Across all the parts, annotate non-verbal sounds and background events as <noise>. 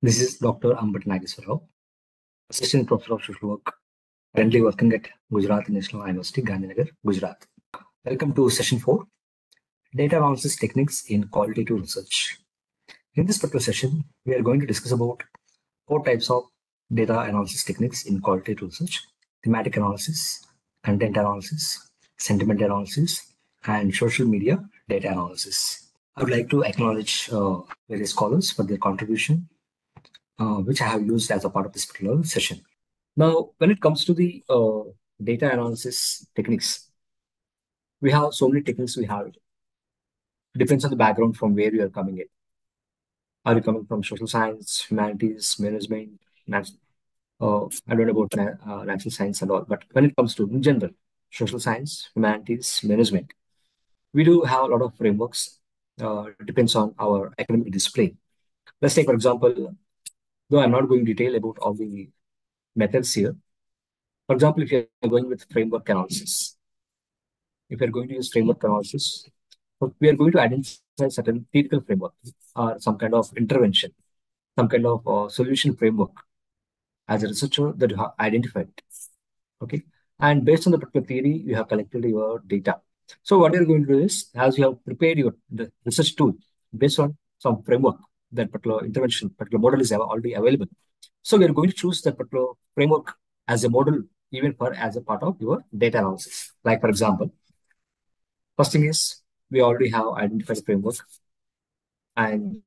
This is Dr. Ambati Nageswara Rao, Assistant Professor of Social Work, currently working at Gujarat National University, Gandhinagar, Gujarat. Welcome to session four, Data Analysis Techniques in Qualitative Research. In this particular session, we are going to discuss about four types of data analysis techniques in qualitative research, thematic analysis, content analysis, sentiment analysis, and social media data analysis. I would like to acknowledge uh, various scholars for their contribution uh, which I have used as a part of this particular session. Now, when it comes to the uh, data analysis techniques, we have so many techniques we have. It depends on the background from where you are coming in. Are you coming from social science, humanities, management, uh, I don't know about uh, natural science and all, but when it comes to in general, social science, humanities, management, we do have a lot of frameworks. Uh, depends on our academic discipline. Let's take, for example, though I'm not going detail about all the methods here. For example, if you're going with framework analysis, if you're going to use framework analysis, we are going to identify certain theoretical framework or some kind of intervention, some kind of uh, solution framework as a researcher that you have identified. Okay. And based on the particular theory, you have collected your data. So what you're going to do is, as you have prepared your research tool based on some framework, that particular intervention, particular model is already available. So we are going to choose that particular framework as a model, even for as a part of your data analysis. Like for example, first thing is we already have identified framework. And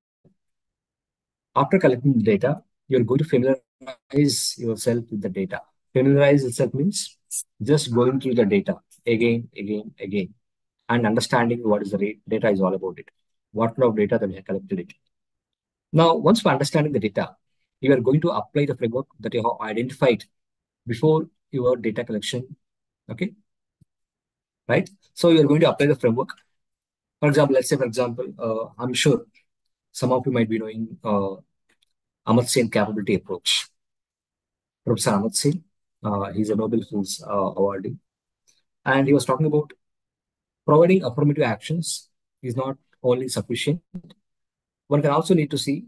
after collecting the data, you're going to familiarize yourself with the data. Familiarize itself means just going through the data again, again, again, and understanding what is the data is all about it. What kind of data that we have collected it now, once we are understanding the data, you are going to apply the framework that you have identified before your data collection. Okay. Right. So you are going to apply the framework. For example, let's say, for example, uh, I'm sure some of you might be knowing uh, Amartya Sen capability approach. Professor Amartya Sen, uh, he's a Nobel Foods uh, awardee. And he was talking about providing affirmative actions is not only sufficient, one can also need to see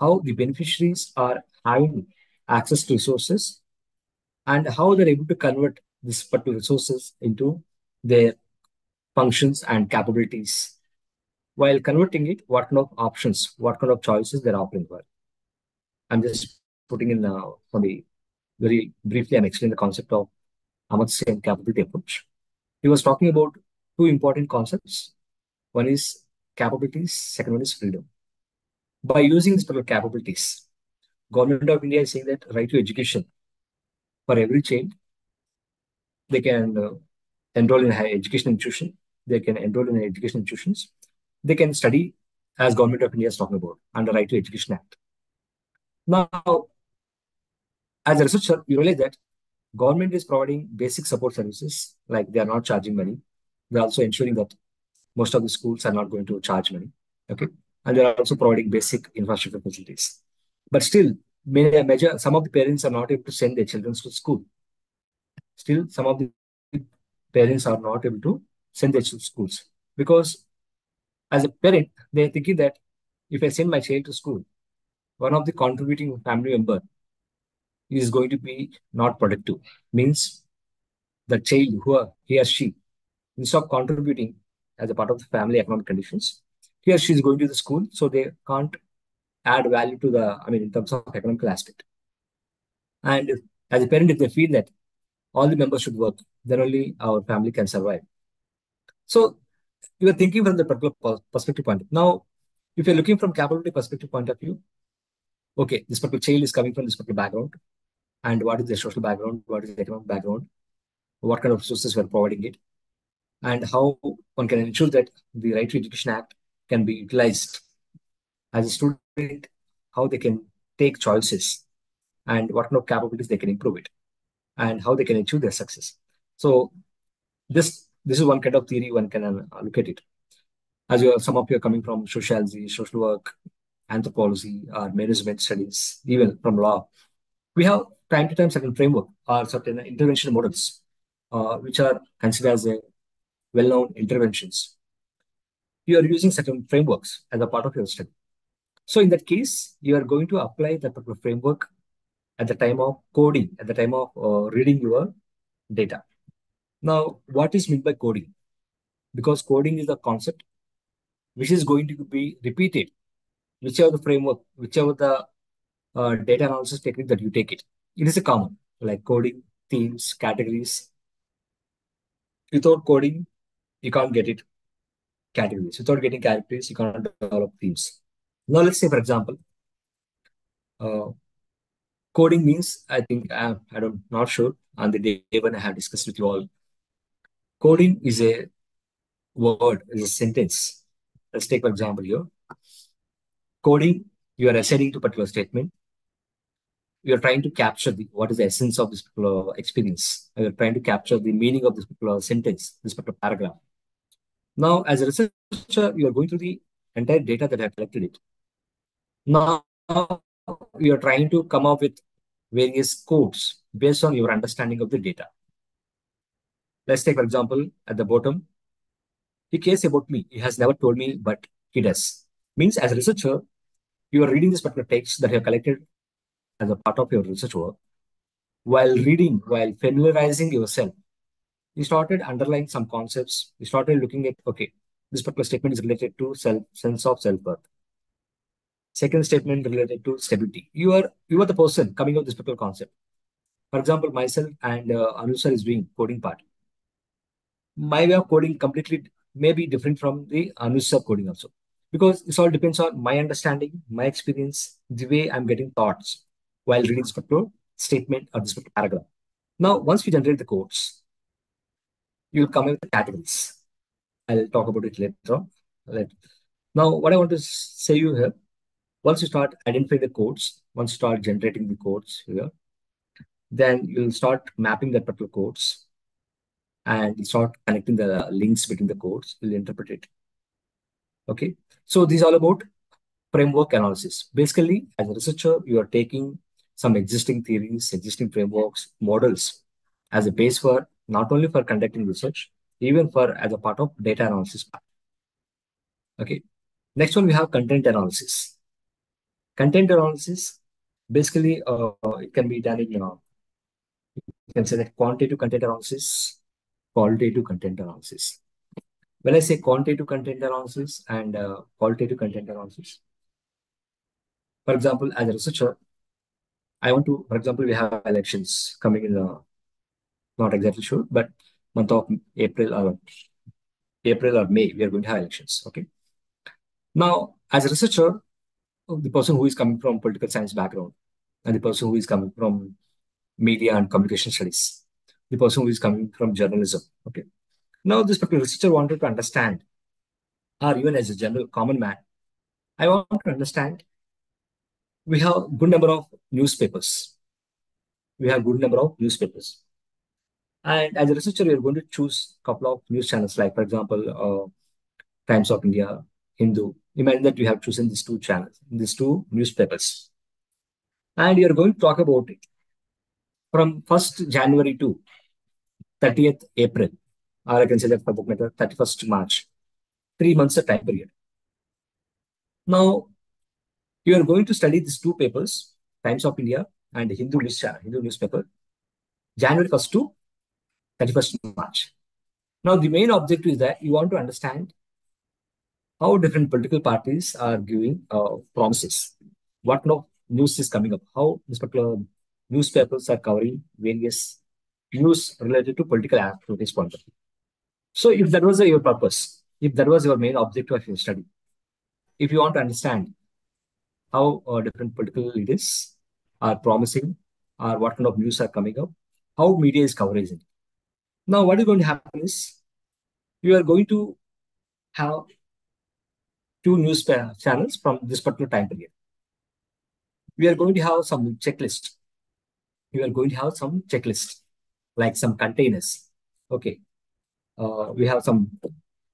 how the beneficiaries are having access to resources and how they're able to convert this particular resources into their functions and capabilities. While converting it, what kind of options, what kind of choices they're offering for. I'm just putting in uh, for the very briefly, I'm explaining the concept of Amartya Sen capability approach. He was talking about two important concepts. One is capabilities, second one is freedom by using these particular capabilities. Government of India is saying that right to education for every child, they can uh, enroll in higher education institution, they can enroll in education institutions, they can study as Government of India is talking about under Right to Education Act. Now, as a researcher, you realize that government is providing basic support services, like they are not charging money. They're also ensuring that most of the schools are not going to charge money. Okay and they're also providing basic infrastructure facilities. But still, many, major, some of the parents are not able to send their children to school. Still, some of the parents are not able to send their children to schools because as a parent, they're thinking that if I send my child to school, one of the contributing family member is going to be not productive. Means the child who are, he or she, instead of contributing as a part of the family economic conditions, here she's going to the school, so they can't add value to the, I mean, in terms of economical aspect. And if, as a parent, if they feel that all the members should work, then only our family can survive. So you are thinking from the particular perspective point. Now, if you're looking from capability perspective point of view, okay, this particular child is coming from this particular background, and what is their social background, what is the economic background, what kind of resources we're providing it, and how one can ensure that the Right to Education Act can be utilized as a student, how they can take choices and what kind of capabilities they can improve it and how they can achieve their success. So this this is one kind of theory one can uh, look at it. As you are, some of you are coming from sociology, social work, anthropology, or management studies, even from law, we have time to time certain framework or certain intervention models, uh, which are considered as well-known interventions you are using certain frameworks as a part of your study. So in that case, you are going to apply the framework at the time of coding, at the time of uh, reading your data. Now, what is meant by coding? Because coding is a concept which is going to be repeated, whichever the framework, whichever the uh, data analysis technique that you take it. It is a common, like coding, themes, categories. Without coding, you can't get it categories. Without getting categories, you can't develop themes. Now, let's say, for example, uh, coding means, I think, uh, I don't, not sure, on the day when I have discussed with you all, coding is a word, is a sentence. Let's take, for example, here. Coding, you are assigning to particular statement. You are trying to capture the, what is the essence of this particular experience. You are trying to capture the meaning of this particular sentence, this particular paragraph. Now, as a researcher, you are going through the entire data that I have collected it. Now, you are trying to come up with various codes based on your understanding of the data. Let's take, for example, at the bottom, he cares about me. He has never told me, but he does. Means as a researcher, you are reading this particular text that you have collected as a part of your research work. While reading, while familiarizing yourself, you started underlying some concepts. We started looking at, okay, this particular statement is related to self sense of self-worth. Second statement related to stability. You are you are the person coming up with this particular concept. For example, myself and uh, is doing coding part. My way of coding completely may be different from the Anusar coding also. Because this all depends on my understanding, my experience, the way I'm getting thoughts while reading this particular statement or this particular paragraph. Now, once we generate the codes, you'll come in with the categories. I'll talk about it later on. Right. Now, what I want to say you here, once you start identifying the codes, once you start generating the codes here, then you'll start mapping that particular codes and you start connecting the links between the codes, you'll interpret it. Okay. So these all about framework analysis. Basically, as a researcher, you are taking some existing theories, existing frameworks, models as a base for not only for conducting research, even for as a part of data analysis part. Okay. Next one, we have content analysis. Content analysis, basically, uh, it can be done in, uh, you can say that quantitative content analysis, qualitative content analysis. When I say quantitative content analysis and uh, qualitative content analysis, for example, as a researcher, I want to, for example, we have elections coming in, uh, not exactly sure, but month of April or April or May, we are going to have elections. Okay. Now, as a researcher, the person who is coming from political science background and the person who is coming from media and communication studies, the person who is coming from journalism. Okay. Now, this particular researcher wanted to understand, or even as a general common man, I want to understand we have good number of newspapers. We have good number of newspapers. And as a researcher, you're going to choose a couple of news channels, like, for example, uh, Times of India, Hindu. Imagine that you have chosen these two channels, these two newspapers. And you're going to talk about it from 1st January to 30th April, or I can say that for book method, 31st March, three months of time period. Now, you are going to study these two papers, Times of India and Hindu News Hindu newspaper, January 1st to 31st March. Now, the main objective is that you want to understand how different political parties are giving uh, promises. What of news is coming up? How particular newspapers are covering various news related to political activities. So, if that was your purpose, if that was your main objective of your study, if you want to understand how uh, different political leaders are promising or what kind of news are coming up, how media is covering it. Now, what is going to happen is you are going to have two news channels from this particular time period. We are going to have some checklist. We are going to have some checklist, like some containers. Okay. Uh, we have some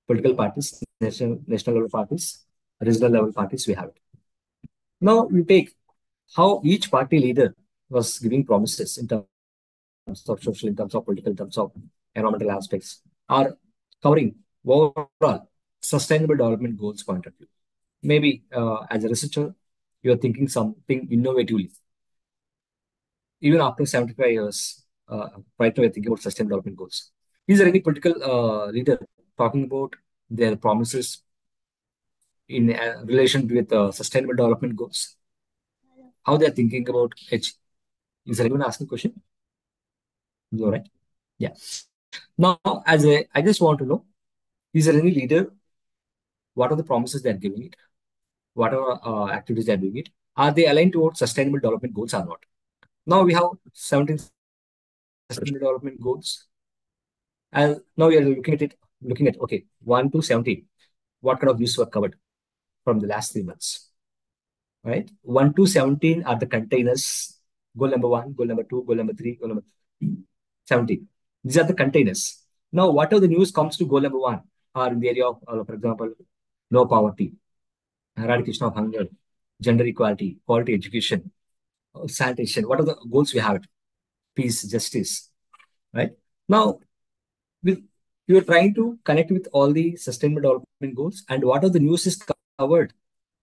political parties, national, national level parties, regional level parties, we have it. Now you take how each party leader was giving promises in terms of social, in terms of political, in terms of environmental aspects, are covering overall sustainable development goals point of view. Maybe uh, as a researcher, you're thinking something innovatively. Even after 75 years, uh, right now we're thinking about sustainable development goals. Is there any political uh, leader talking about their promises in uh, relation with uh, sustainable development goals? How they're thinking about H? Is anyone asking a question? Is All right. Yeah. Now, as a, I just want to know, is there any leader? What are the promises they're giving it? What are uh, activities they're doing it? Are they aligned towards sustainable development goals or not? Now we have 17 sustainable development goals. And now we are looking at it, looking at, okay, 1 to 17. What kind of news were covered from the last three months? Right? 1 to 17 are the containers. Goal number 1, goal number 2, goal number 3, goal number 17. These are the containers. Now, whatever the news comes to goal number 1 are in the area of, uh, for example, no poverty, eradication of hunger, gender equality, quality education, uh, sanitation. What are the goals we have? Peace, justice, right? Now, with you're trying to connect with all the sustainable development goals and what are the news is covered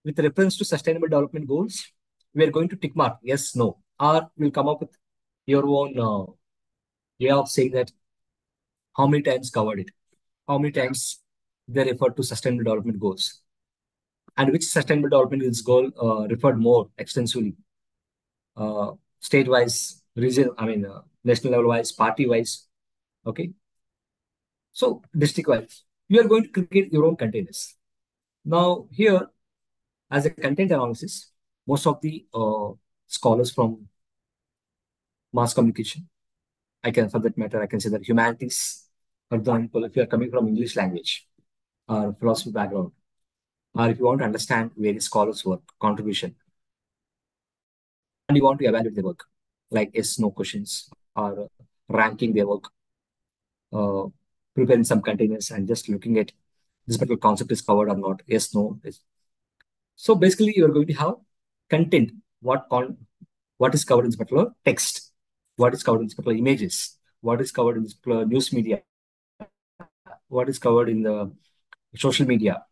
with reference to sustainable development goals, we are going to tick mark yes, no, or we'll come up with your own uh, way saying that how many times covered it, how many times they referred to sustainable development goals, and which sustainable development goal uh, referred more extensively, uh, state-wise, region, I mean, uh, national level-wise, party-wise, okay? So district-wise, you are going to create your own containers. Now here, as a content analysis, most of the uh, scholars from mass communication, I can, for that matter, I can say that humanities, for example, if you are coming from English language or philosophy background, or if you want to understand various scholars' work, contribution, and you want to evaluate their work, like yes, no questions, or ranking their work, uh, preparing some containers and just looking at this particular concept is covered or not, yes, no. So basically, you are going to have content, what con what is covered in this particular text, what is covered in particular images, what is covered in this particular news media, what is covered in the social media,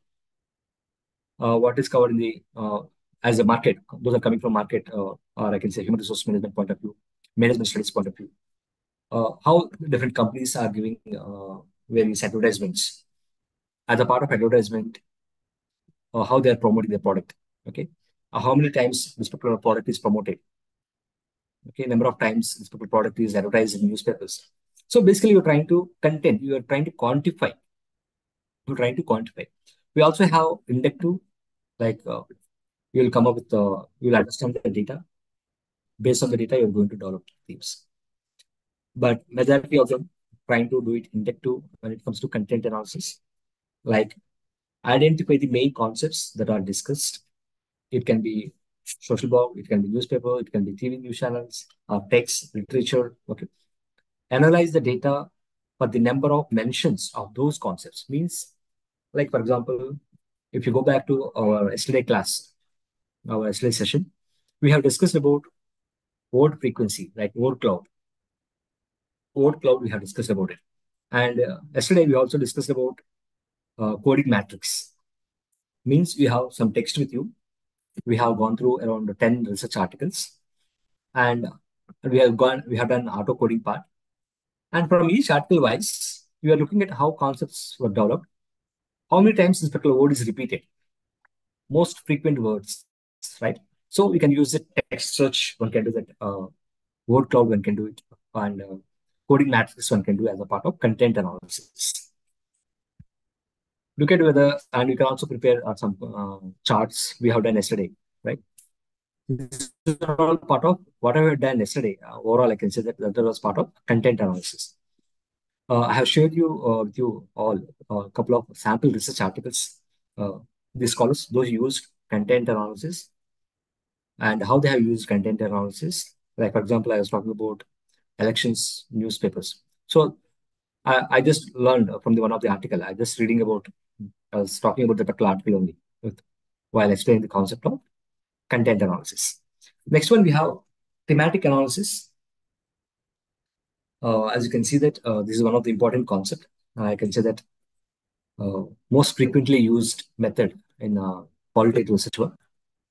uh, what is covered in the uh, as a market. Those are coming from market, uh, or I can say human resource management point of view, management studies point of view. Uh, how different companies are giving uh, various advertisements. As a part of advertisement, uh, how they are promoting their product. Okay, how many times this particular product is promoted. Okay, number of times this particular product is advertised in newspapers. So basically, you're trying to content. You are trying to quantify. You're trying to quantify. We also have inductive, like uh, you will come up with, uh, you will understand the data. Based on the data, you're going to develop themes. But majority of them trying to do it inductive when it comes to content analysis, like identify the main concepts that are discussed. It can be social blog, it can be newspaper, it can be TV news channels, or text, literature. Okay. Analyze the data for the number of mentions of those concepts. Means, like for example, if you go back to our yesterday class, our yesterday session, we have discussed about word frequency, like word cloud. Word cloud, we have discussed about it. And uh, yesterday, we also discussed about uh, coding matrix. Means we have some text with you. We have gone through around 10 research articles. And we have gone, we have done auto coding part. And from each article wise, we are looking at how concepts were developed, how many times this particular word is repeated, most frequent words, right? So we can use it text search, one can do that, uh, word cloud, one can do it, and uh, coding matrix, one can do as a part of content analysis. Look at whether, and you can also prepare uh, some uh, charts we have done yesterday, right? This is all part of what I have done yesterday. Uh, overall, I can say that that was part of content analysis. Uh, I have shared you uh, with you all a couple of sample research articles. Uh, these scholars, those used content analysis and how they have used content analysis. Like, for example, I was talking about elections newspapers. So I, I just learned from the one of the article. I just reading about, I was talking about the particular article only with, while explaining the concept of content analysis. Next one, we have thematic analysis. Uh, as you can see that uh, this is one of the important concept. I can say that uh, most frequently used method in uh, qualitative research work.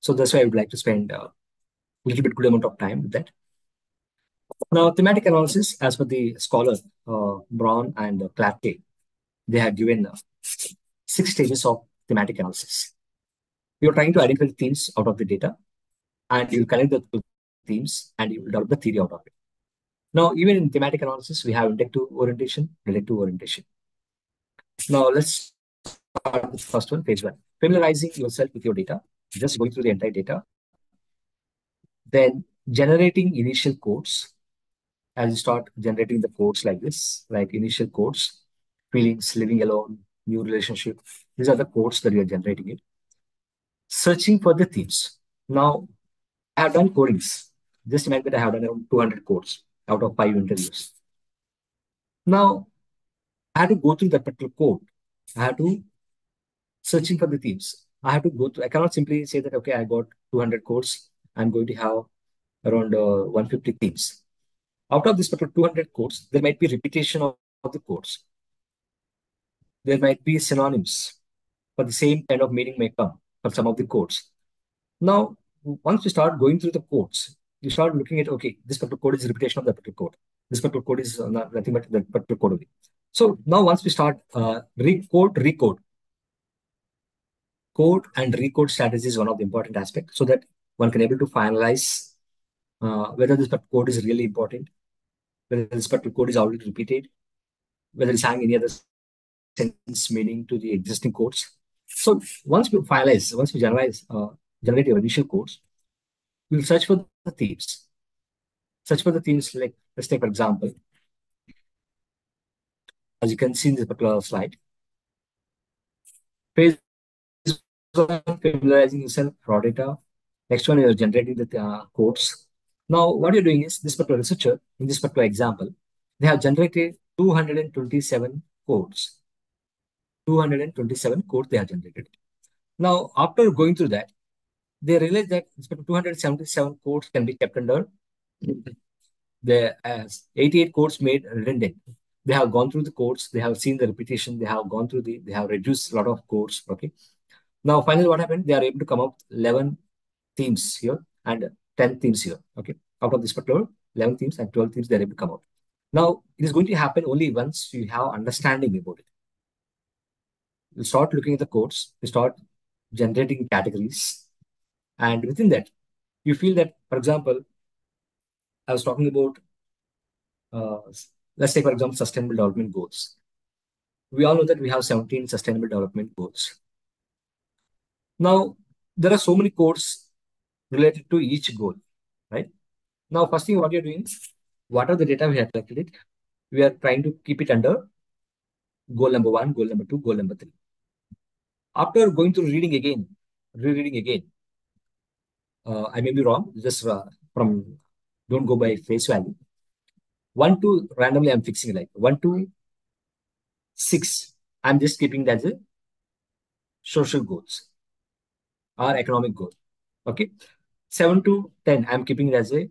So that's why I would like to spend a little bit good amount of time with that. Now, thematic analysis, as per the scholar uh, Braun and uh, Clarke, they have given uh, six stages of thematic analysis. You're trying to identify the themes out of the data, and you connect the themes, and you develop the theory out of it. Now, even in thematic analysis, we have inductive orientation, relative orientation. Now, let's start with the first one, phase one. Familiarizing yourself with your data, just going through the entire data. Then generating initial codes. As you start generating the codes like this, like initial codes, feelings, living alone, new relationship. These are the codes that we are generating it. Searching for the themes. Now, I have done codings. Just imagine that I have done around 200 codes out of five interviews. Now, I had to go through that particular code. I have to searching for the themes. I have to go through, I cannot simply say that, okay, I got 200 codes. I'm going to have around uh, 150 themes. Out of this particular 200 codes, there might be repetition of, of the codes. There might be synonyms for the same kind of meaning may come for some of the codes. Now, once you start going through the codes, you start looking at, okay, this particular code is repetition of that particular code. This particular code is nothing but that particular code only. So now once we start uh, recode, recode, code and recode strategy is one of the important aspects so that one can able to finalize uh, whether this particular code is really important, whether this particular code is already repeated, whether it's having any other sense meaning to the existing codes. So once we finalize, once we generalize, uh, generate your initial codes, we'll search for the themes. Search for the themes like, let's take for example, as you can see in this particular slide, phase one, familiarizing yourself, raw data. Next one, you're generating the uh, codes. Now, what you're doing is this particular researcher, in this particular example, they have generated 227 codes. 227 codes they have generated. Now, after going through that, they realized that 277 codes can be kept under the as 88 codes made redundant. They have gone through the codes, they have seen the repetition, they have gone through the, they have reduced a lot of codes. Okay. Now, finally, what happened? They are able to come up 11 themes here and 10 themes here. Okay. Out of this particular 11 themes and 12 themes, they're able to come out. Now, it is going to happen only once you have understanding about it. Start looking at the codes, start generating categories, and within that, you feel that, for example, I was talking about, uh, let's say, for example, sustainable development goals. We all know that we have 17 sustainable development goals. Now, there are so many codes related to each goal, right? Now, first thing what you're doing, what are the data we have collected? We are trying to keep it under goal number one, goal number two, goal number three. After going through reading again, rereading again, uh, I may be wrong, just uh, from, don't go by face value. One, two, randomly I'm fixing like one, two, six. I'm just keeping that as a social goals or economic goal. Okay. Seven to 10, I'm keeping it as a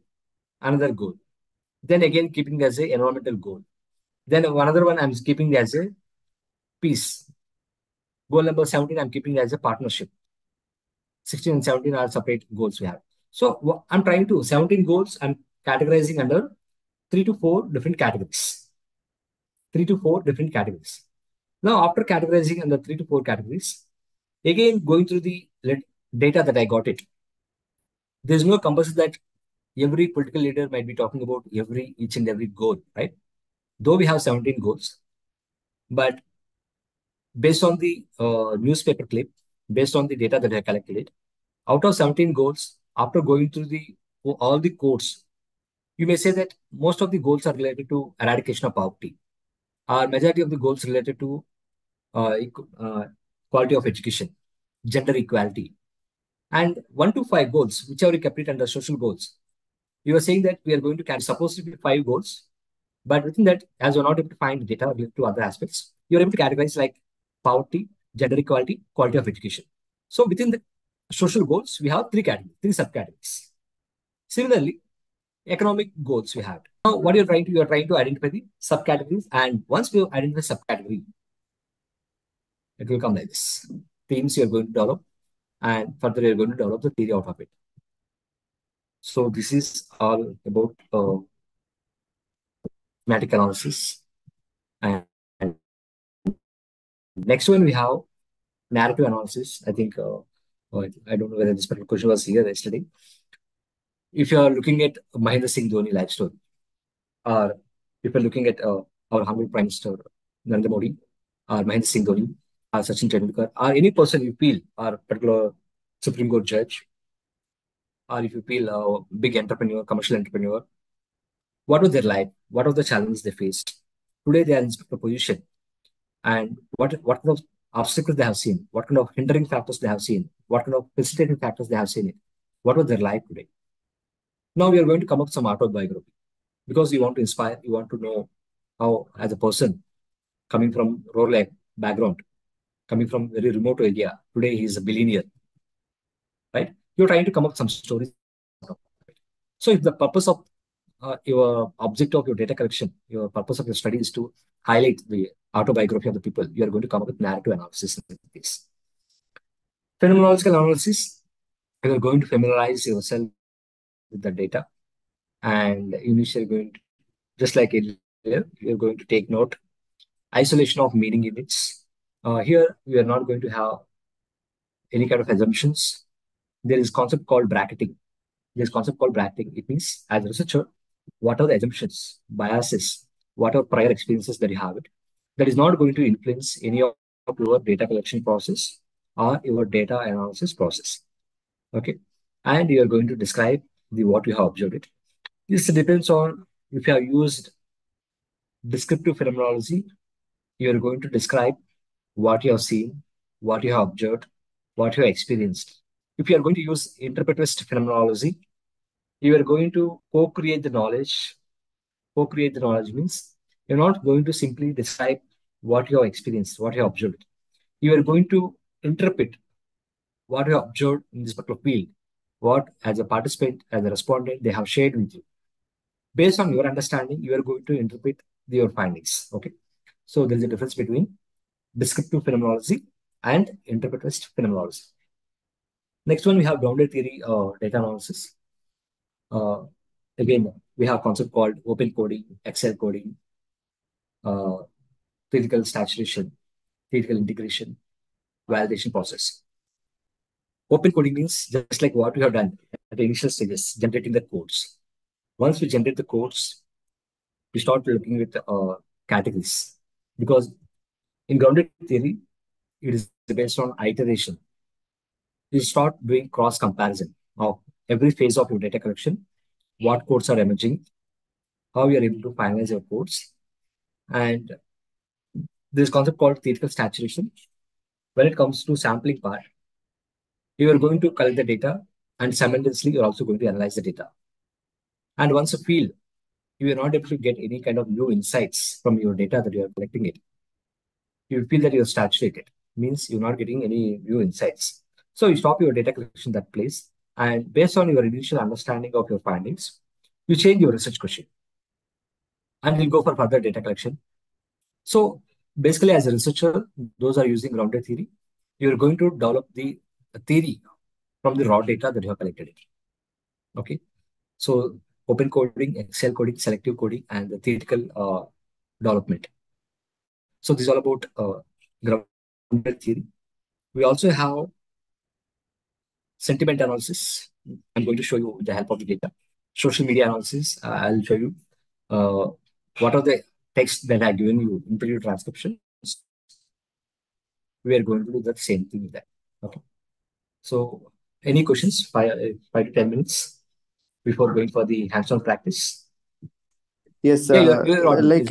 another goal. Then again, keeping it as a environmental goal. Then another one, I'm keeping it as a peace. Goal number 17, I'm keeping as a partnership. 16 and 17 are separate goals we have. So I'm trying to, 17 goals, I'm categorizing under three to four different categories. Three to four different categories. Now, after categorizing under three to four categories, again, going through the data that I got it, there's no compulsion that every political leader might be talking about every each and every goal, right? Though we have 17 goals, but based on the uh, newspaper clip, based on the data that I collected, out of 17 goals, after going through the all the codes, you may say that most of the goals are related to eradication of poverty. Our majority of the goals related to uh, uh, quality of education, gender equality, and one to five goals, whichever you kept it under social goals. You are saying that we are going to carry supposed to be five goals, but within that, as you're not able to find data related to other aspects, you're able to categorize like poverty, gender equality, quality of education. So within the social goals, we have three categories, three subcategories. Similarly, economic goals we have. Now, what you're trying to, you're trying to identify the subcategories. And once we identify the subcategory, it will come like this. Themes you're going to develop. and further you're going to develop the theory out of it. So this is all about uh, mathematical analysis. And, next one we have narrative analysis. I think, uh, oh, I don't know whether this particular question was here yesterday. If you are looking at Mahendra Singh Dhoni life story, or if you're looking at uh, our humble Prime Minister Narendra Modi, or Mahendra Singh Dhoni, or Sachin Tendulkar, or any person you feel, or particular Supreme Court judge, or if you feel a big entrepreneur, commercial entrepreneur, what was their life? What was the challenges they faced? Today they are in a position. And what, what kind of obstacles they have seen? What kind of hindering factors they have seen? What kind of facilitating factors they have seen it? What was their life today? Now we are going to come up with some autobiography because you want to inspire, you want to know how, as a person coming from rural background, coming from very remote area, today he is a billionaire, right? You're trying to come up with some stories. So if the purpose of uh, your object of your data collection, your purpose of your study is to highlight the autobiography of the people, you are going to come up with narrative analysis in this. Phenomenological analysis, you are going to familiarize yourself with the data and initially going to, just like it, you're going to take note. Isolation of meaning units. Uh, here, we are not going to have any kind of assumptions. There is concept called bracketing. There's concept called bracketing. It means as a researcher, what are the assumptions, biases, what are prior experiences that you have it. That is not going to influence any of your data collection process or your data analysis process. Okay. And you are going to describe the what you have observed it. This depends on if you have used descriptive phenomenology, you are going to describe what you have seen, what you have observed, what you have experienced. If you are going to use interpretivist phenomenology, you are going to co-create the knowledge. Co-create the knowledge means you're not going to simply describe what you have experienced, what you have observed. You are going to interpret what you have observed in this particular field, what as a participant, as a respondent, they have shared with you. Based on your understanding, you are going to interpret your findings. Okay. So there is a difference between descriptive phenomenology and interpretivist phenomenology. Next one, we have grounded theory uh, data analysis. Uh, again, we have concept called open coding, axial coding, uh, theoretical saturation, theoretical integration, validation process. Open coding means just like what we have done at the initial stages, generating the codes. Once we generate the codes, we start looking at uh, categories because in grounded theory, it is based on iteration. You start doing cross comparison of every phase of your data collection, what codes are emerging, how you are able to finalize your codes. And this concept called theoretical saturation. When it comes to sampling part, you are going to collect the data and simultaneously you're also going to analyze the data. And once you feel you are not able to get any kind of new insights from your data that you are collecting it, you feel that you're saturated, means you're not getting any new insights. So you stop your data collection that place and based on your initial understanding of your findings, you change your research question. And you'll go for further data collection. So basically, as a researcher, those are using grounded theory. You're going to develop the theory from the raw data that you have collected. Okay. So open coding, axial coding, selective coding, and the theoretical uh, development. So this is all about uh, grounded theory. We also have sentiment analysis. I'm going to show you with the help of the data. Social media analysis, uh, I'll show you uh, what are the texts that are given you interview transcriptions. We are going to do the same thing with that. Okay. So any questions? Five, uh, five to 10 minutes before going for the hands-on practice. Yes, yeah, you're, you're like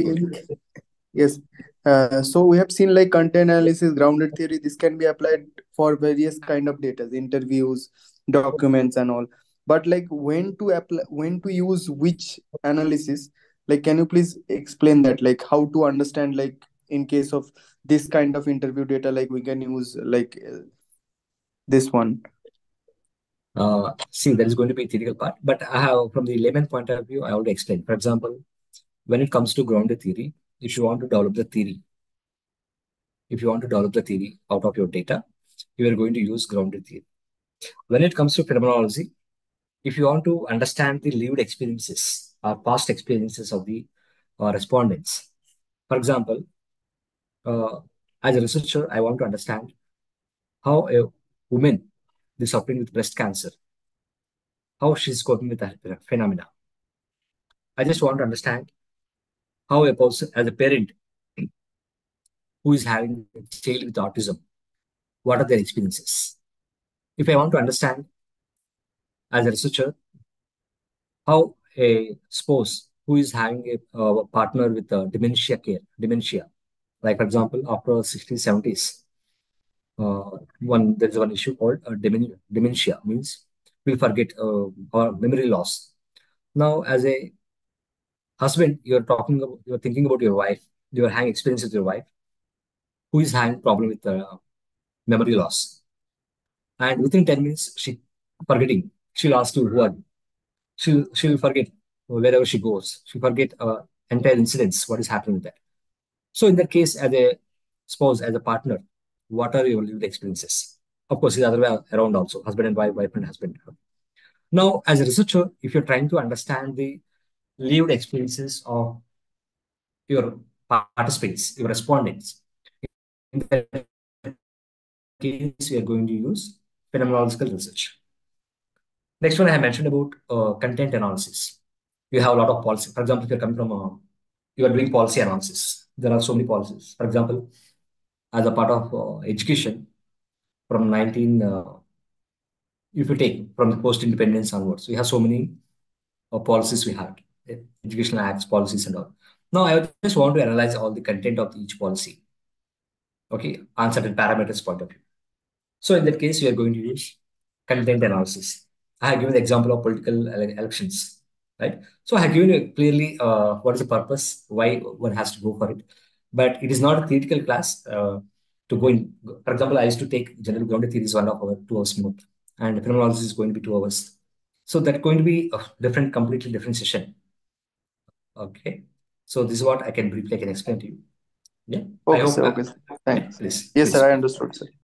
yes. Uh, so we have seen like content analysis, grounded theory. This can be applied for various kind of data, interviews, documents, and all. But like when to apply, when to use which analysis? Like, can you please explain that? Like how to understand like in case of this kind of interview data, like we can use like this one. Uh, see, there is going to be a theoretical part, but I have, from the layman point of view, I already explained. For example, when it comes to grounded theory, if you want to develop the theory, if you want to develop the theory out of your data, you are going to use grounded theory. When it comes to phenomenology, if you want to understand the lived experiences or past experiences of the uh, respondents, for example, uh, as a researcher, I want to understand how a woman is suffering with breast cancer, how she's coping with that phenomena. I just want to understand how a person, as a parent <clears throat> who is having a child with autism, what are their experiences? If I want to understand as a researcher how a spouse who is having a, a partner with a dementia care, dementia, like for example, after 60s, 70s, uh, one there's one issue called uh, dementia, dementia means we forget uh, or memory loss. Now, as a husband, you're talking about, you're thinking about your wife, you're having experience with your wife, who is having problem with uh, memory loss. And within 10 minutes, she forgetting. She'll ask you who are you. She'll, she'll forget wherever she goes. She'll forget uh, entire incidents, what is happening that. So in that case, as a spouse, as a partner, what are your lived experiences? Of course, the other way around also, husband and wife, wife and husband. Now, as a researcher, if you're trying to understand the lived experiences of your participants, your respondents, in that case, we are going to use phenomenological research. Next one I have mentioned about uh, content analysis. You have a lot of policy. For example, if you're coming from a, you are doing policy analysis. There are so many policies. For example, as a part of uh, education from 19, uh, if you take from the post-independence onwards, we have so many uh, policies we have, educational acts, policies and all. Now, I just want to analyze all the content of each policy, okay, on certain parameters point of view. So in that case, we are going to use content analysis. I have given the example of political elections, right? So I have given you clearly uh, what is the purpose, why one has to go for it but it is not a theoretical class uh, to go in. For example, I used to take general grounded theory is one of our two hours more, and phenomenology is going to be two hours. So that's going to be a different, completely different session. Okay. So this is what I can briefly I can explain to you. Yeah. Okay, sir. Okay. Sir. Thanks. Yeah, please, yes, please. sir. I understood, sir.